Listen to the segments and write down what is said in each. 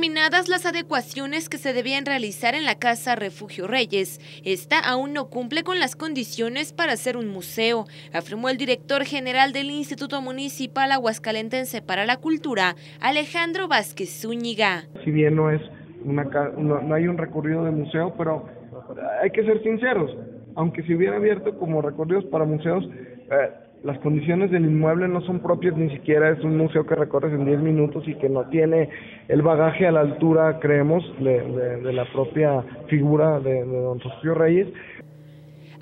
Terminadas las adecuaciones que se debían realizar en la Casa Refugio Reyes, esta aún no cumple con las condiciones para ser un museo, afirmó el director general del Instituto Municipal Aguascalentense para la Cultura, Alejandro Vázquez Zúñiga. Si bien no es una no, hay un recorrido de museo, pero hay que ser sinceros, aunque se hubiera abierto como recorridos para museos, eh, las condiciones del inmueble no son propias, ni siquiera es un museo que recorres en 10 minutos y que no tiene el bagaje a la altura, creemos, de, la propia figura de, de don Sofío Reyes.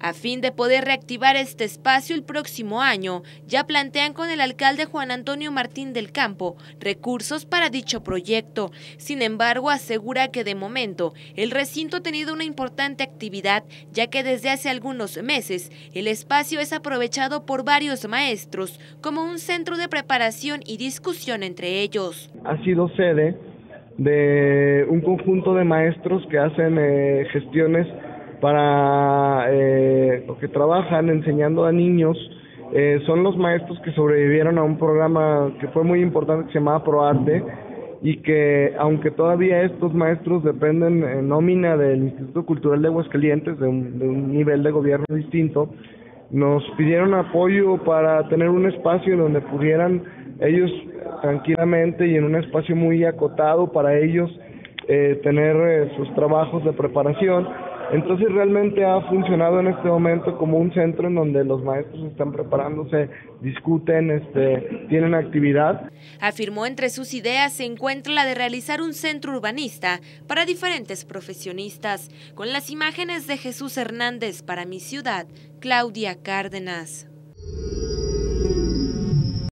A fin de poder reactivar este espacio el próximo año, ya plantean con el alcalde Juan Antonio Martín del Campo recursos para dicho proyecto. Sin embargo, asegura que de momento el recinto ha tenido una importante actividad, ya que desde hace algunos meses el espacio es aprovechado por varios maestros como un centro de preparación y discusión entre ellos. Ha sido sede de un conjunto de maestros que hacen eh, gestiones para eh, que trabajan enseñando a niños eh, son los maestros que sobrevivieron a un programa que fue muy importante que se llamaba ProArte y que aunque todavía estos maestros dependen en nómina del Instituto Cultural de Aguascalientes, de un, de un nivel de gobierno distinto, nos pidieron apoyo para tener un espacio donde pudieran ellos tranquilamente y en un espacio muy acotado para ellos eh, tener eh, sus trabajos de preparación entonces realmente ha funcionado en este momento como un centro en donde los maestros están preparándose, discuten, este, tienen actividad. Afirmó entre sus ideas se encuentra la de realizar un centro urbanista para diferentes profesionistas, con las imágenes de Jesús Hernández para mi ciudad, Claudia Cárdenas.